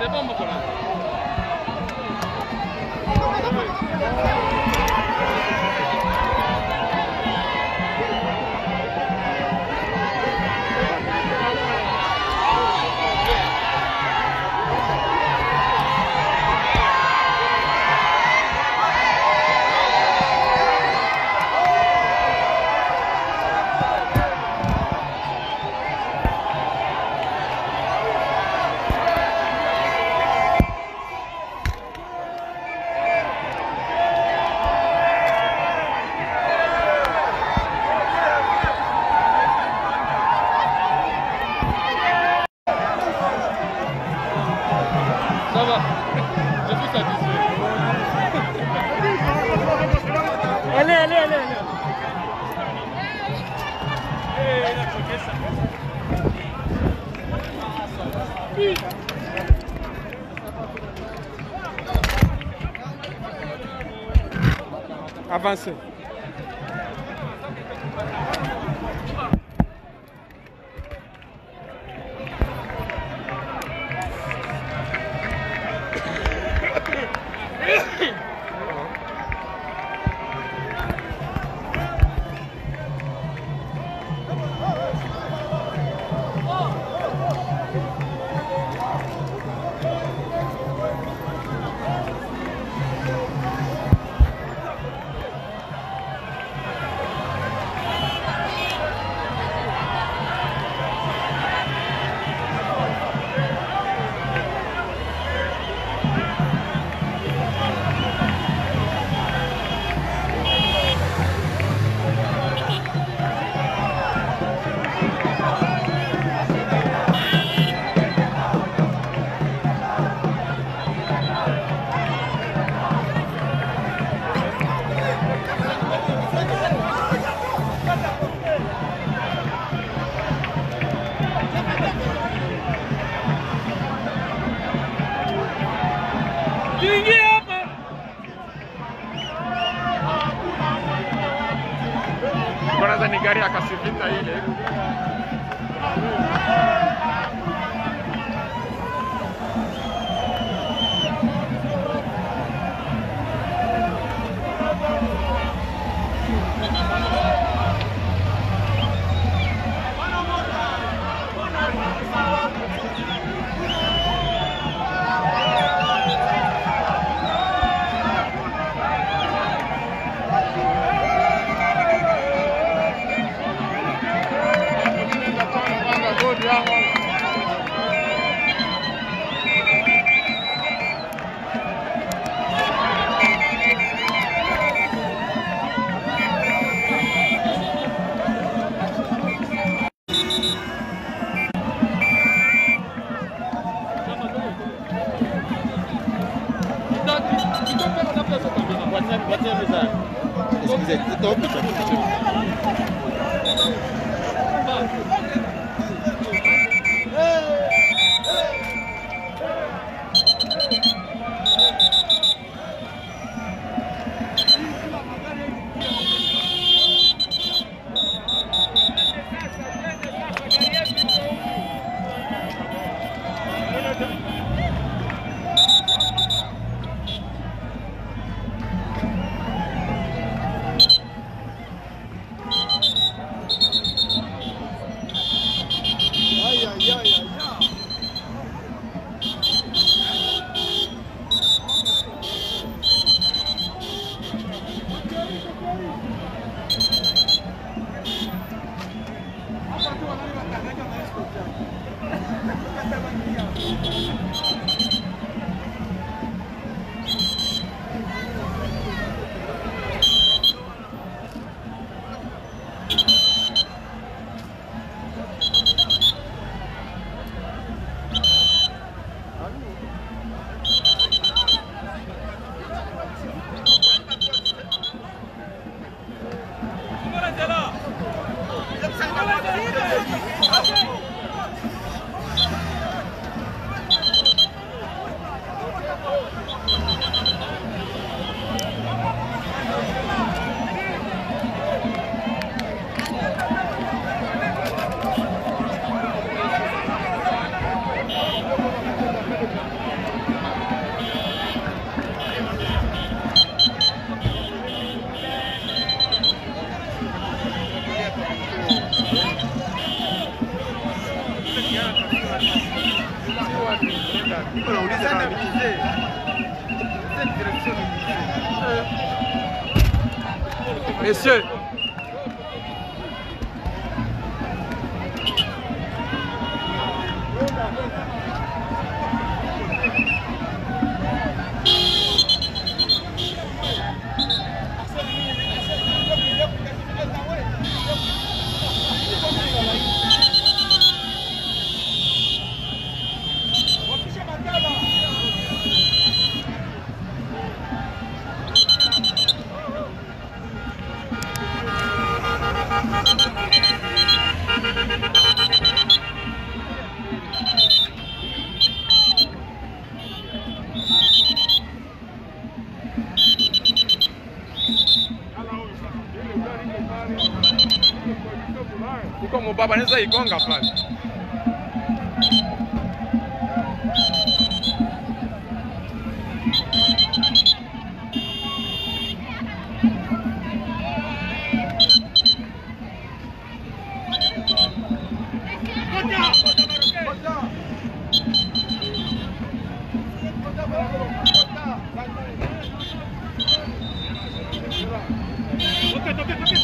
这帮不回来。Avancez. Kwanza ni gari akasivita ile. Jedziemy za... Jest, to, to, to, to, to. Thank you. Messieurs, iko mobaba neza igonga pale Toque, toque, toque.